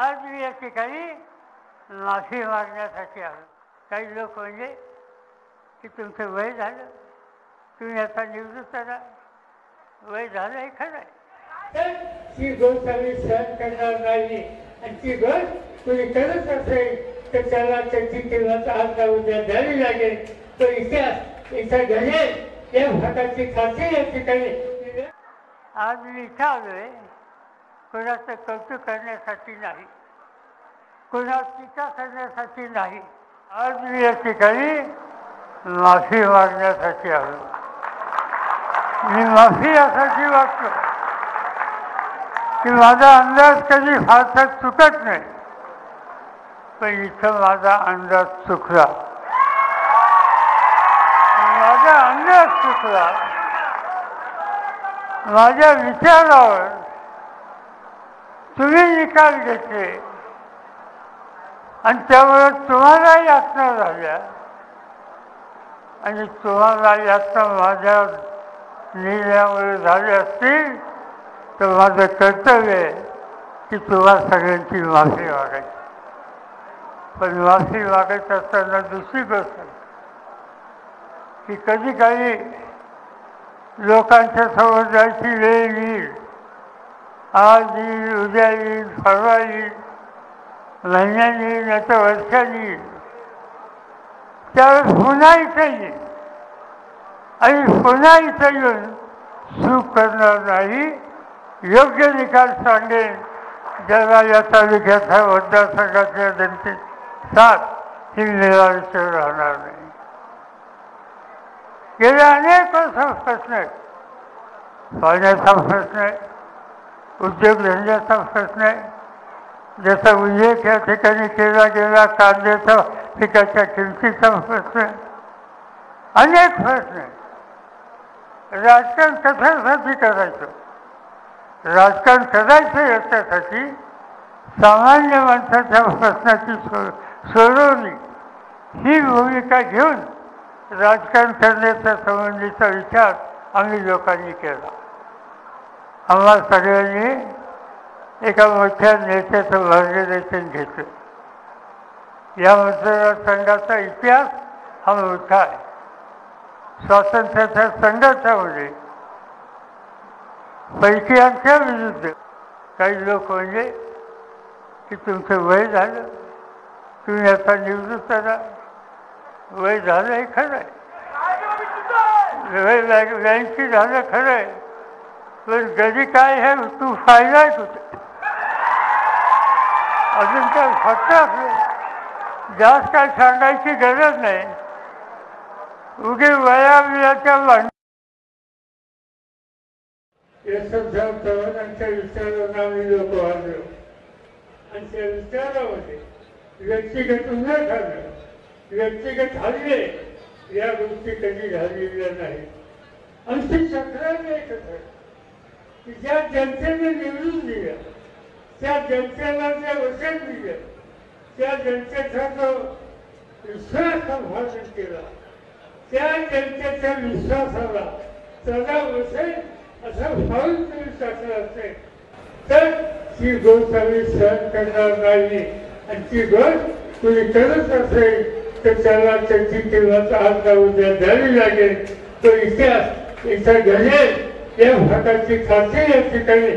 आज मी या ठिकाणी माफी मागण्यासाठी आलो. काही लोक म्हणजे की तुमचं वय झालं. तुम्ही आता निवृत्त करा वय झालं हे खरं आहे ती गोष्ट आम्ही सहन करणार नाही. आणि ती गोष्ट कोणी करत असेल तर त्याला त्याची किंमत आज उद्या द्यावी लागेल. तो इतिहास इथं घडेल. या भागाची खात्री या ठिकाणी. आज मी इथं आलोय. कोणाचं कौतुक करण्यासाठी नाही. कोणा टीका करण्यासाठी नाही. आज मी या ठिकाणी माफी मागण्यासाठी आलो. मी माफी यासाठी वागतो की माझा अंदाज कधी फारसा चुकत नाही. पण इथं माझा अंदाज चुकला. माझा अंदाज चुकला. माझ्या विचारावर निकाल घेतले आणि त्यामुळे तुम्हाला यातना झाल्या. आणि तुम्हाला यातना माझ्या निर्णयामुळे झाले असतील तर माझं कर्तव्य आहे की तुम्हा सगळ्यांची माफी मागायची. पण माफी मागत असताना दुसरी गोष्ट की कधी काही लोकांच्या समोर जायची वेळ येईल. आज येईल उद्या येईल परवा येईल महिन्याने येईल नाही तर येईल त्यावेळेस पुन्हा इथं येईल आणि पुन्हा इथं येऊन सुख करणार नाही. योग्य निकाल सांगेल ज्याला या तालुक्याच्या मतदारसंघाच्या जनते साथ ही निराविषय राहणार नाही. गेले अनेक वर्ष प्रश्न आहे पाण्याचा प्रश्न आहे. उद्योगधंद्याचा प्रश्न आहे जसा उल्लेख या ठिकाणी केला गेला कांद्याचा पिकाच्या किमतीचा प्रश्न अनेक प्रश्न आहे राजकारण कशासाठी करायचं? राजकारण करायचं याच्यासाठी सामान्य माणसाच्या प्रश्नाची सो सोडवणी ही भूमिका घेऊन राजकारण करण्याचा संबंधीचा विचार आम्ही लोकांनी केला. आम्हा सगळ्यांनी एका मोठ्या नेत्याचं मार्गदर्शन घेतलं. या मतदारसंघाचा इतिहास हा मोठा आहे. स्वातंत्र्याच्या संघर्षामध्ये म्हणजे पैकीयांच्या विरुद्ध काही लोक म्हणजे की तुमचं वय झालं तुम्ही आता निवृत्त करा वय झालं हे खरं आहे. वय ब्याऐंशी झालं खरं आहे. पण कधी काय हे तू फायदा आहे कुठे? अजून काय फक्त जास्त काय सांगायची गरज नाही. उगे वया बियाच्या भांड यशवंतराव चव्हाणांच्या विचारांना आम्ही लोक वाढलो आणि त्या विचारामध्ये व्यक्तिगत न झालं. व्यक्तिगत हल्ले या गोष्टी कधी झालेल्या नाही आणि ती चक्राने एकच आहे की ज्या जनतेने निवडून दिलं त्या जनतेला जे वचन दिलं त्या जनतेचा जो विश्वास संभाषण केला त्या जनतेच्या विश्वासाला त्याला वचन असं फाऊल तुम्ही टाकलं असेल तर ती गोष्ट आम्ही सहन करणार नाही. आणि ती गोष्ट तुम्ही करत असेल तर त्याला त्याची किंमत आज उद्या द्यावी लागेल. तो इतिहास इथं घडेल. या भागाची खात्री या ठिकाणी